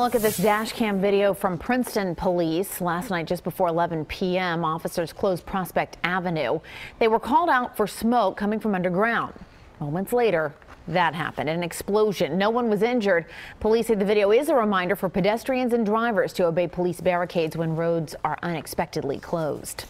Look at this dash cam video from Princeton police. Last night, just before 11 p.m., officers closed Prospect Avenue. They were called out for smoke coming from underground. Moments later, that happened an explosion. No one was injured. Police say the video is a reminder for pedestrians and drivers to obey police barricades when roads are unexpectedly closed.